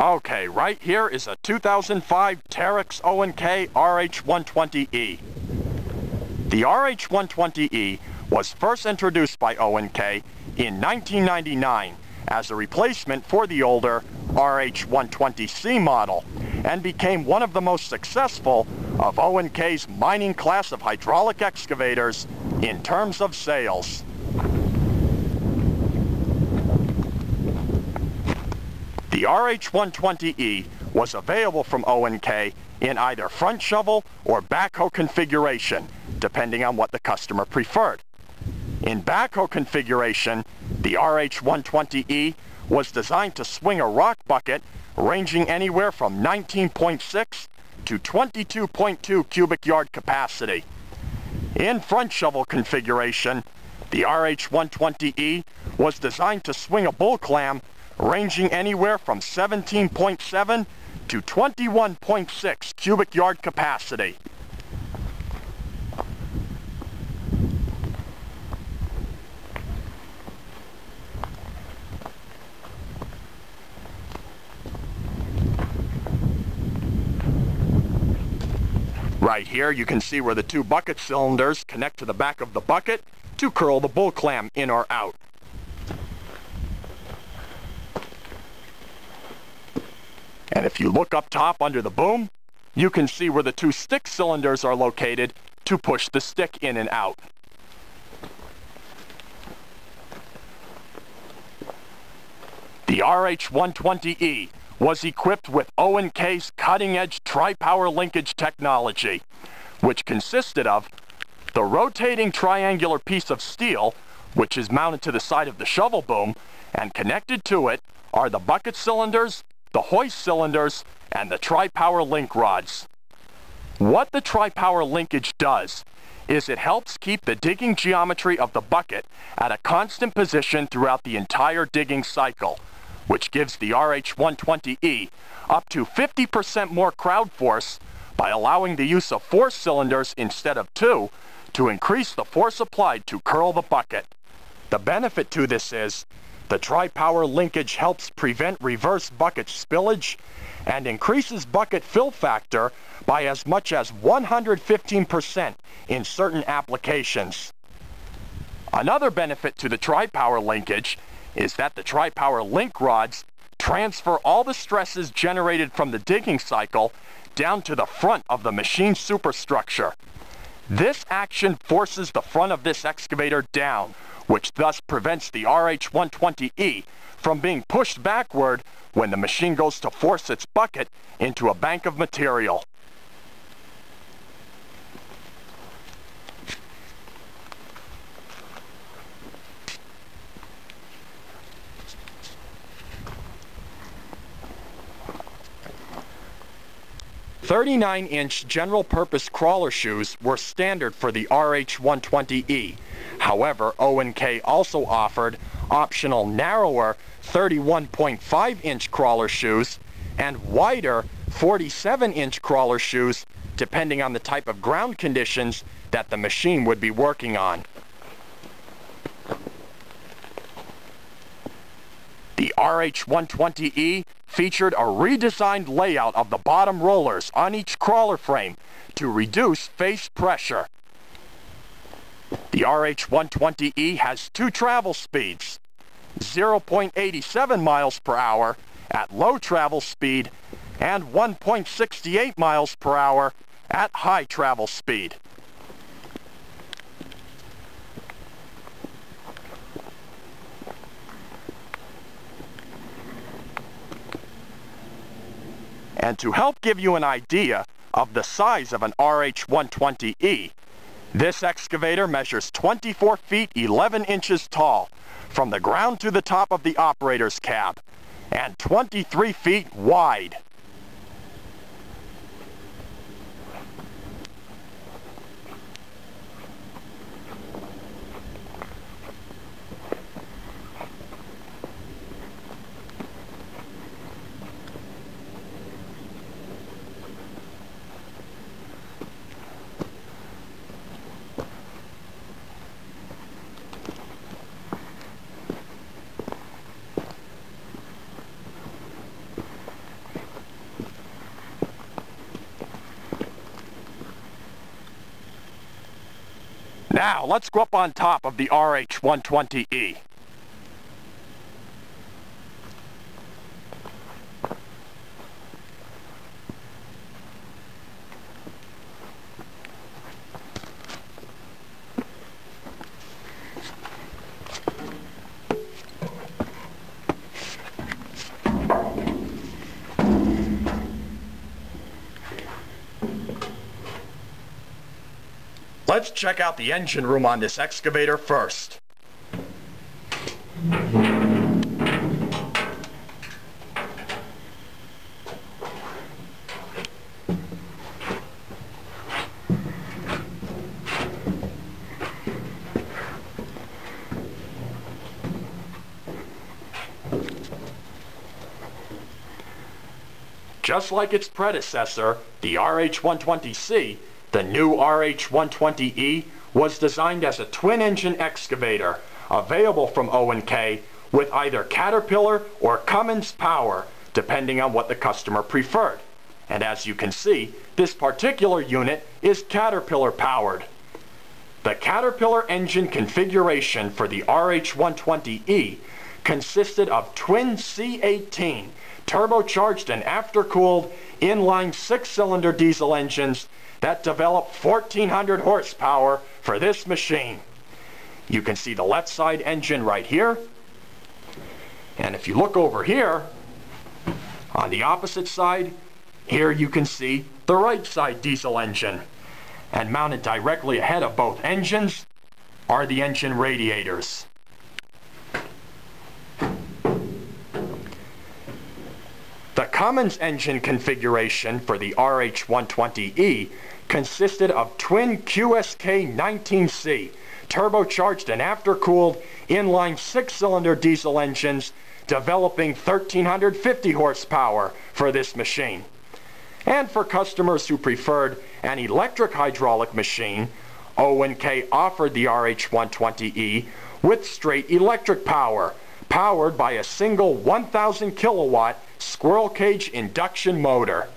Okay, right here is a 2005 Terex O&K RH120E. The RH120E was first introduced by O&K in 1999 as a replacement for the older RH120C model and became one of the most successful of O&K's mining class of hydraulic excavators in terms of sales. The RH120E was available from O&K in either front shovel or backhoe configuration, depending on what the customer preferred. In backhoe configuration, the RH120E was designed to swing a rock bucket ranging anywhere from 19.6 to 22.2 cubic yard capacity. In front shovel configuration, the RH120E was designed to swing a bull clam ranging anywhere from 17.7 to 21.6 cubic yard capacity. Right here you can see where the two bucket cylinders connect to the back of the bucket to curl the bull clam in or out. And if you look up top under the boom, you can see where the two stick cylinders are located to push the stick in and out. The RH120E was equipped with O&K's cutting-edge tri-power linkage technology, which consisted of the rotating triangular piece of steel, which is mounted to the side of the shovel boom, and connected to it are the bucket cylinders the hoist cylinders, and the tri-power link rods. What the tri-power linkage does is it helps keep the digging geometry of the bucket at a constant position throughout the entire digging cycle, which gives the RH120E up to 50% more crowd force by allowing the use of four cylinders instead of two to increase the force applied to curl the bucket. The benefit to this is the tri-power linkage helps prevent reverse bucket spillage and increases bucket fill factor by as much as 115% in certain applications. Another benefit to the tri-power linkage is that the tri-power link rods transfer all the stresses generated from the digging cycle down to the front of the machine superstructure. This action forces the front of this excavator down, which thus prevents the RH120E from being pushed backward when the machine goes to force its bucket into a bank of material. Thirty-nine inch general purpose crawler shoes were standard for the RH120E, However, O&K also offered optional narrower 31.5 inch crawler shoes and wider 47 inch crawler shoes depending on the type of ground conditions that the machine would be working on. The RH120E featured a redesigned layout of the bottom rollers on each crawler frame to reduce face pressure. The RH120E has two travel speeds, 0.87 miles per hour at low travel speed and 1.68 miles per hour at high travel speed. And to help give you an idea of the size of an RH120E, this excavator measures 24 feet 11 inches tall from the ground to the top of the operator's cab and 23 feet wide. Now, let's go up on top of the RH120E. Let's check out the engine room on this excavator first. Just like its predecessor, the RH-120C, the new RH-120E was designed as a twin-engine excavator, available from O&K with either Caterpillar or Cummins power, depending on what the customer preferred. And as you can see, this particular unit is Caterpillar powered. The Caterpillar engine configuration for the RH-120E consisted of twin C18 turbocharged and aftercooled inline six-cylinder diesel engines that developed 1400 horsepower for this machine. You can see the left side engine right here. And if you look over here, on the opposite side, here you can see the right side diesel engine. And mounted directly ahead of both engines are the engine radiators. Cummins engine configuration for the RH120E consisted of twin QSK 19C, turbocharged and aftercooled inline six-cylinder diesel engines developing 1350 horsepower for this machine. And for customers who preferred an electric hydraulic machine, O&K offered the RH120E with straight electric power, powered by a single 1000 kilowatt squirrel cage induction motor.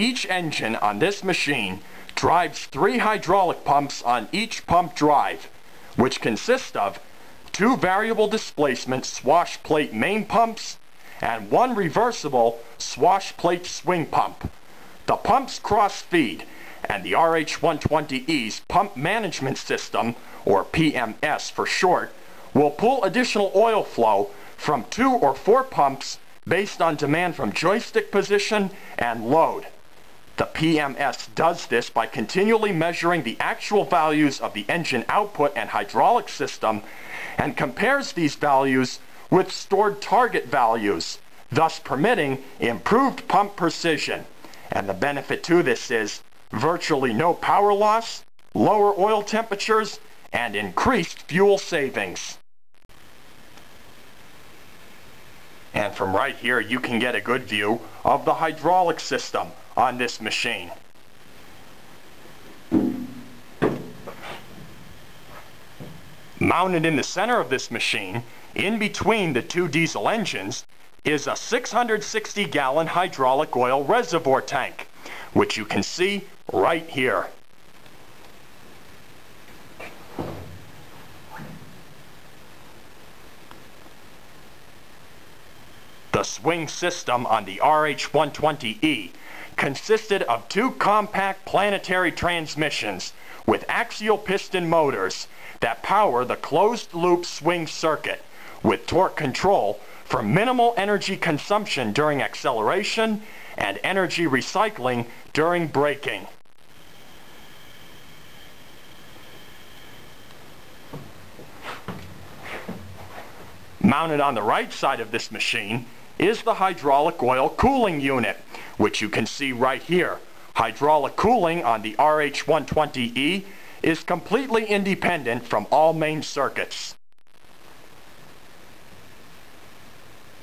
Each engine on this machine drives three hydraulic pumps on each pump drive, which consist of two variable displacement swash plate main pumps and one reversible swash plate swing pump. The pumps cross feed and the RH120E's pump management system, or PMS for short, will pull additional oil flow from two or four pumps based on demand from joystick position and load. The PMS does this by continually measuring the actual values of the engine output and hydraulic system and compares these values with stored target values, thus permitting improved pump precision. And the benefit to this is virtually no power loss, lower oil temperatures, and increased fuel savings. And from right here, you can get a good view of the hydraulic system on this machine. Mounted in the center of this machine, in between the two diesel engines, is a 660 gallon hydraulic oil reservoir tank, which you can see right here. The swing system on the RH120E consisted of two compact planetary transmissions with axial piston motors that power the closed-loop swing circuit with torque control for minimal energy consumption during acceleration and energy recycling during braking. Mounted on the right side of this machine is the hydraulic oil cooling unit, which you can see right here, Hydraulic cooling on the RH120E is completely independent from all main circuits.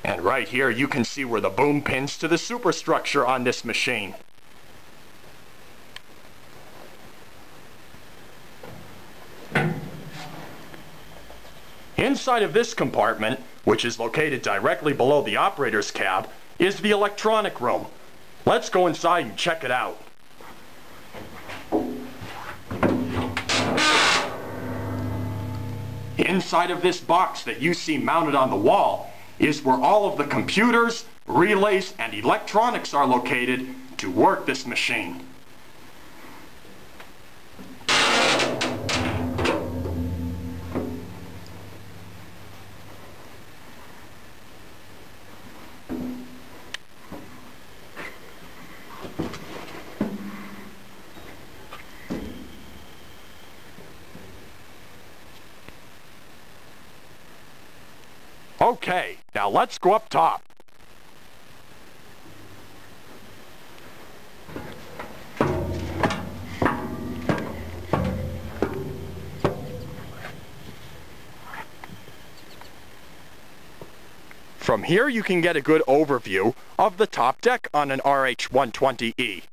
And right here you can see where the boom pins to the superstructure on this machine. Inside of this compartment, which is located directly below the operator's cab, is the electronic room. Let's go inside and check it out. Inside of this box that you see mounted on the wall is where all of the computers, relays, and electronics are located to work this machine. Okay, now let's go up top. From here you can get a good overview of the top deck on an RH120E.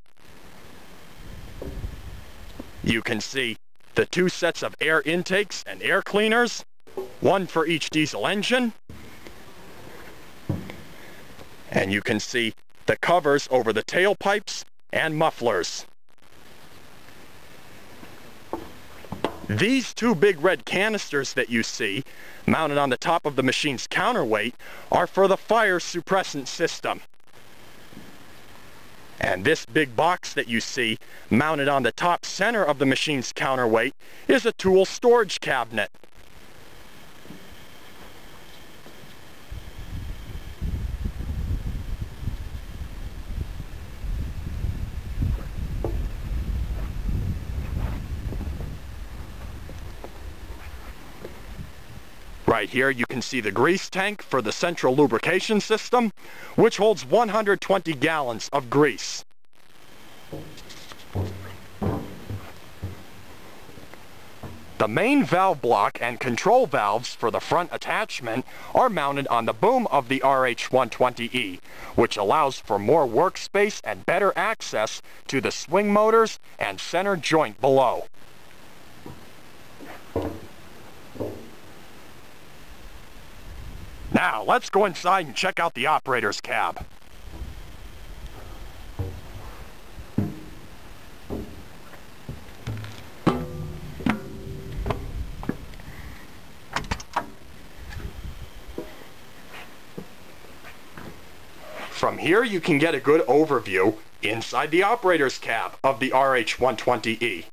You can see the two sets of air intakes and air cleaners, one for each diesel engine, and you can see the covers over the tailpipes and mufflers. These two big red canisters that you see mounted on the top of the machine's counterweight are for the fire suppressant system. And this big box that you see mounted on the top center of the machine's counterweight is a tool storage cabinet. Right here you can see the grease tank for the central lubrication system, which holds 120 gallons of grease. The main valve block and control valves for the front attachment are mounted on the boom of the RH120E, which allows for more workspace and better access to the swing motors and center joint below. Now, let's go inside and check out the operator's cab. From here you can get a good overview inside the operator's cab of the RH120E.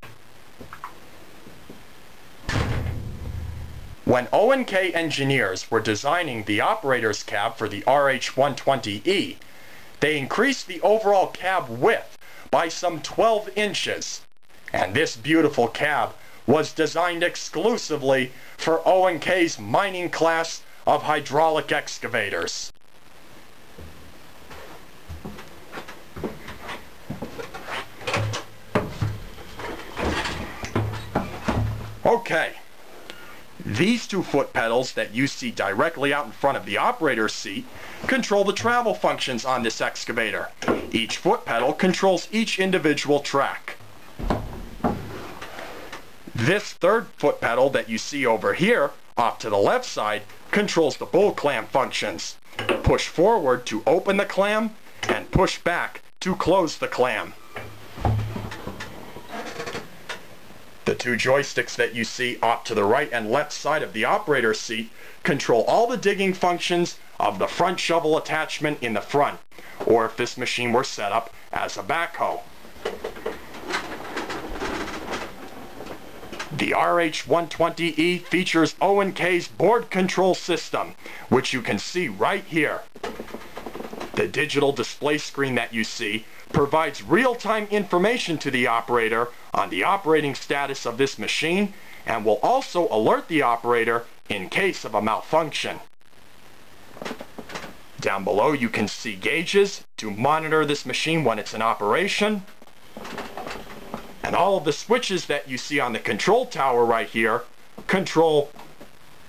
When O&K engineers were designing the operator's cab for the RH120E, they increased the overall cab width by some 12 inches. And this beautiful cab was designed exclusively for O&K's mining class of hydraulic excavators. Okay, these two foot pedals that you see directly out in front of the operator's seat control the travel functions on this excavator. Each foot pedal controls each individual track. This third foot pedal that you see over here, off to the left side, controls the bull clam functions. Push forward to open the clam and push back to close the clam. The two joysticks that you see off to the right and left side of the operator seat control all the digging functions of the front shovel attachment in the front, or if this machine were set up as a backhoe. The RH120E features O&K's board control system, which you can see right here. The digital display screen that you see provides real-time information to the operator on the operating status of this machine and will also alert the operator in case of a malfunction. Down below you can see gauges to monitor this machine when it's in operation. And all of the switches that you see on the control tower right here control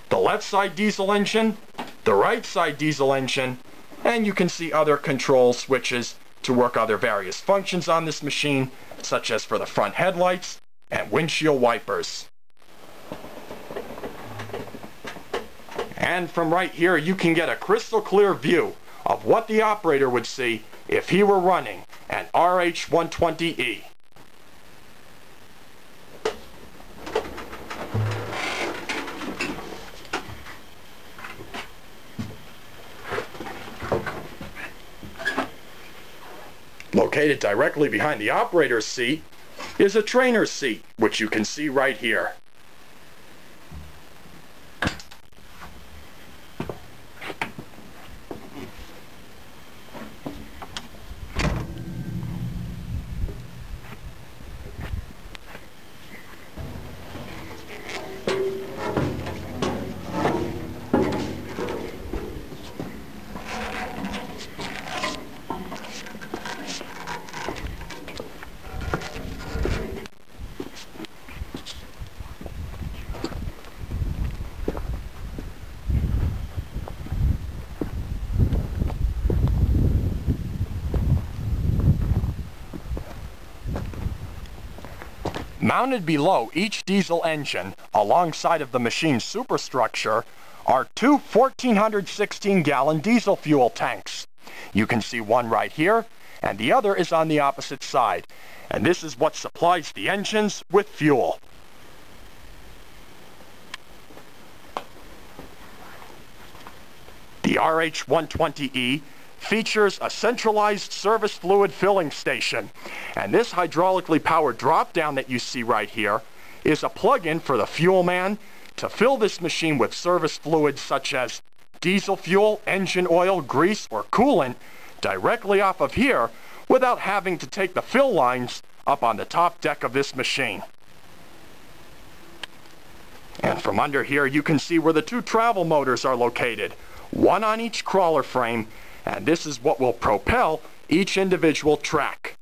the left side diesel engine, the right side diesel engine, and you can see other control switches to work other various functions on this machine, such as for the front headlights and windshield wipers. And from right here, you can get a crystal clear view of what the operator would see if he were running an RH-120E. Located directly behind the operator's seat is a trainer's seat, which you can see right here. Mounted below each diesel engine, alongside of the machine's superstructure, are two 1,416-gallon diesel fuel tanks. You can see one right here, and the other is on the opposite side. And this is what supplies the engines with fuel. The RH-120E features a centralized service fluid filling station. And this hydraulically powered drop down that you see right here is a plug-in for the fuel man to fill this machine with service fluids such as diesel fuel, engine oil, grease, or coolant directly off of here without having to take the fill lines up on the top deck of this machine. And from under here you can see where the two travel motors are located, one on each crawler frame and this is what will propel each individual track.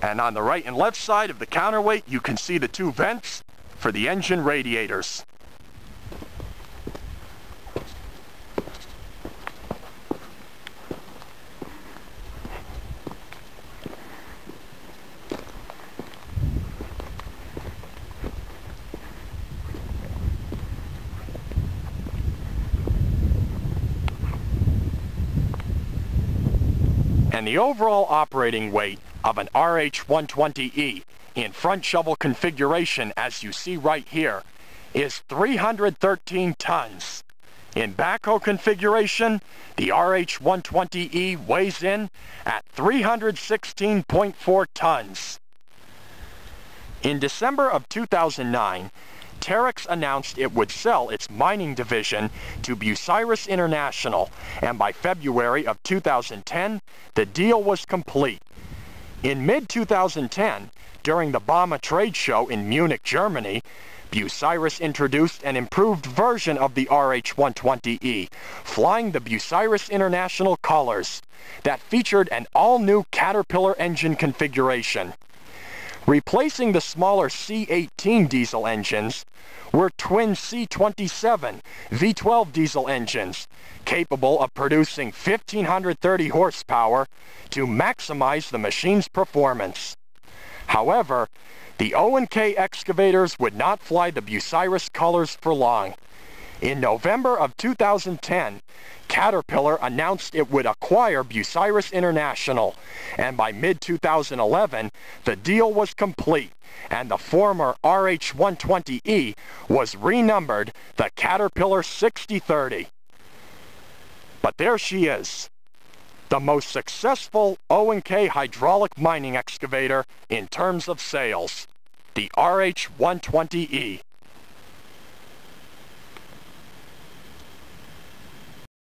And on the right and left side of the counterweight, you can see the two vents for the engine radiators. And the overall operating weight of an RH-120E in front shovel configuration, as you see right here, is 313 tons. In backhoe configuration, the RH-120E weighs in at 316.4 tons. In December of 2009, Terex announced it would sell its mining division to Bucyrus International, and by February of 2010, the deal was complete. In mid-2010, during the Bauma trade show in Munich, Germany, Bucyrus introduced an improved version of the RH-120E, flying the Bucyrus International colors, that featured an all-new Caterpillar engine configuration. Replacing the smaller C18 diesel engines were twin C27 V12 diesel engines capable of producing 1530 horsepower to maximize the machine's performance. However, the O&K excavators would not fly the Bucyrus colors for long. In November of 2010, Caterpillar announced it would acquire Bucyrus International, and by mid-2011, the deal was complete, and the former RH-120E was renumbered the Caterpillar 6030. But there she is, the most successful O&K hydraulic mining excavator in terms of sales, the RH-120E.